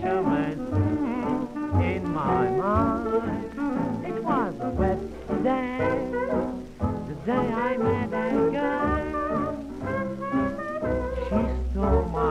such a in my mind. It was a wet day, the day I met a girl. She stole my